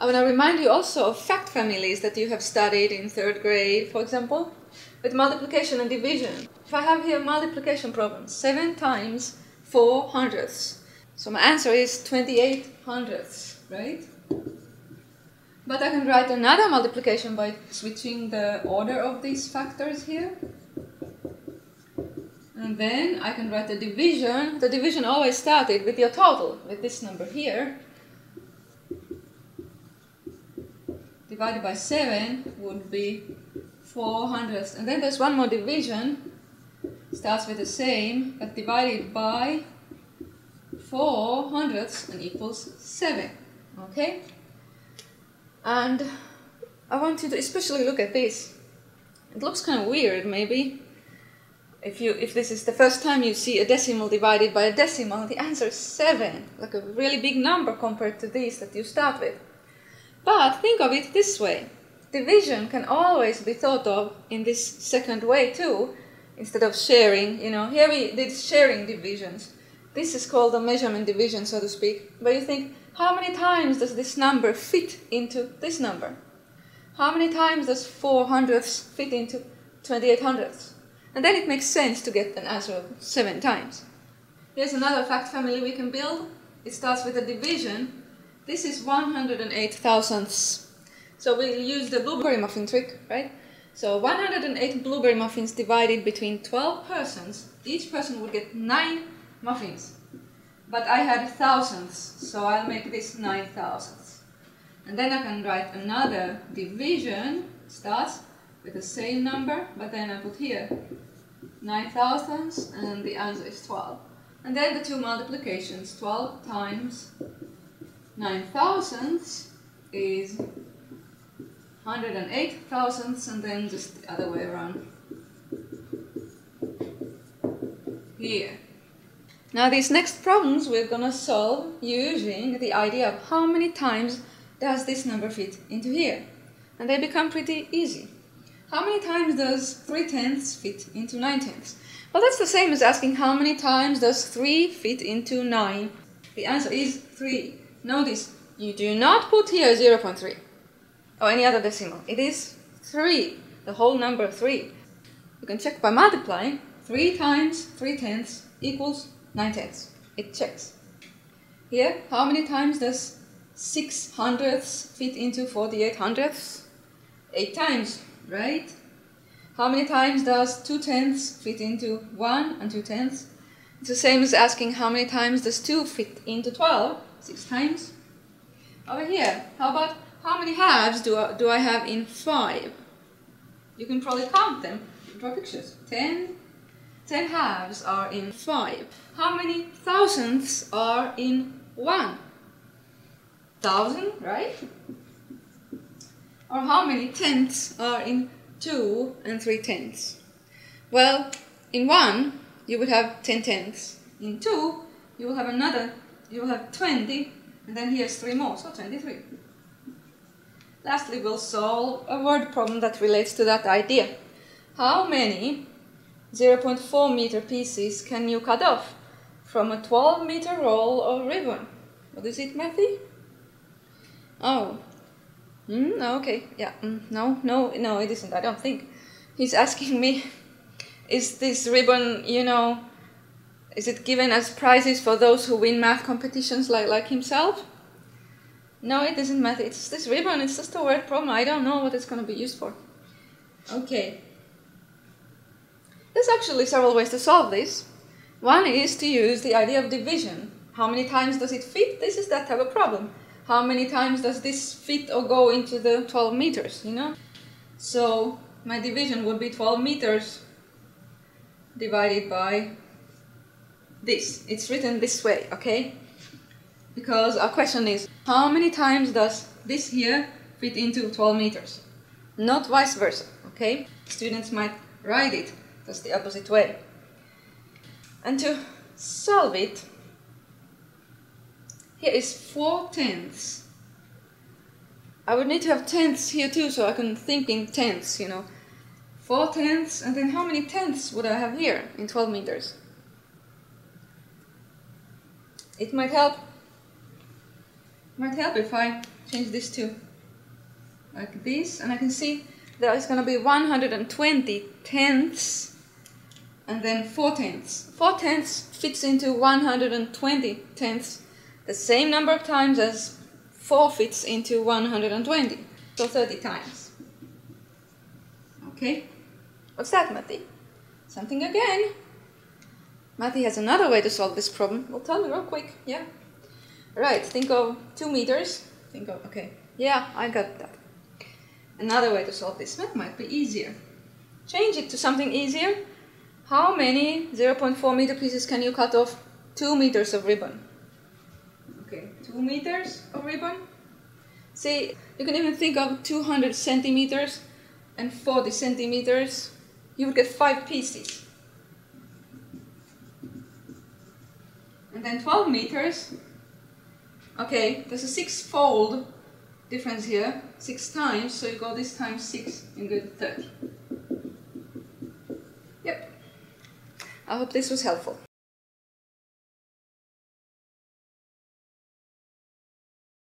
I want to remind you also of fact families that you have studied in third grade, for example, with multiplication and division. If I have here a multiplication problem, 7 times 4 hundredths. So my answer is 28 hundredths, right? But I can write another multiplication by switching the order of these factors here. And then I can write the division. The division always started with your total, with this number here. Divided by 7 would be 4 hundredths. And then there's one more division, starts with the same, but divided by 4 hundredths and equals 7. Okay? And I want you to especially look at this. It looks kind of weird, maybe. If, you, if this is the first time you see a decimal divided by a decimal, the answer is 7, like a really big number compared to this that you start with. But think of it this way. Division can always be thought of in this second way too, instead of sharing. You know, here we did sharing divisions. This is called a measurement division, so to speak. But you think, how many times does this number fit into this number? How many times does 4 hundredths fit into 28 hundredths? And then it makes sense to get an answer of 7 times. Here's another fact family we can build. It starts with a division this is 108 thousandths. So we'll use the blueberry muffin trick, right? So 108 blueberry muffins divided between 12 persons. Each person would get 9 muffins. But I had thousandths, so I'll make this 9 thousandths. And then I can write another division, starts with the same number, but then I put here 9 thousandths, and the answer is 12. And then the two multiplications, 12 times 9 thousandths is 108 thousandths and then just the other way around here. Now these next problems we're gonna solve using the idea of how many times does this number fit into here. And they become pretty easy. How many times does 3 tenths fit into 9 tenths? Well, that's the same as asking how many times does 3 fit into 9? The answer is 3. Notice, you do not put here 0.3 or any other decimal. It is 3, the whole number 3. You can check by multiplying. 3 times 3 tenths equals 9 tenths. It checks. Here, how many times does 6 hundredths fit into 48 hundredths? 8 times, right? How many times does 2 tenths fit into 1 and 2 tenths? It's the same as asking how many times does 2 fit into 12? 6 times. Over here, how about how many halves do I, do I have in 5? You can probably count them. Draw pictures. 10, 10 halves are in 5. How many thousandths are in 1? Thousand, right? Or how many tenths are in 2 and 3 tenths? Well, in 1, you would have 10 tenths. In 2, you will have another, you have 20 and then here's three more, so 23. Lastly, we'll solve a word problem that relates to that idea. How many 0.4 meter pieces can you cut off from a 12 meter roll of ribbon? What is it, Matthew? Oh. Mm, okay, yeah. Mm, no, no, no, it isn't, I don't think. He's asking me, is this ribbon, you know, is it given as prizes for those who win math competitions like, like himself? No, it isn't math. It's this ribbon. It's just a word problem. I don't know what it's going to be used for. Okay. There's actually several ways to solve this. One is to use the idea of division. How many times does it fit? This is that type of problem. How many times does this fit or go into the 12 meters, you know? So my division would be 12 meters divided by this. It's written this way, okay? Because our question is, how many times does this here fit into 12 meters? Not vice versa, okay? Students might write it just the opposite way. And to solve it, here is 4 tenths. I would need to have tenths here too, so I can think in tenths, you know. 4 tenths, and then how many tenths would I have here in 12 meters? It might help Might help if I change this to like this, and I can see there is going to be 120 tenths and then 4 tenths. 4 tenths fits into 120 tenths, the same number of times as 4 fits into 120, so 30 times. Okay, what's that, Matti? Something again. Matti has another way to solve this problem. Well, tell me real quick, yeah? Right, think of 2 meters. Think of, okay, yeah, I got that. Another way to solve this math might be easier. Change it to something easier. How many 0.4 meter pieces can you cut off 2 meters of ribbon? Okay, 2 meters of ribbon. See, you can even think of 200 centimeters and 40 centimeters. You would get 5 pieces. And then 12 meters. Okay, there's a six-fold difference here, 6 times, so you go this times 6 and get 30. Yep. I hope this was helpful.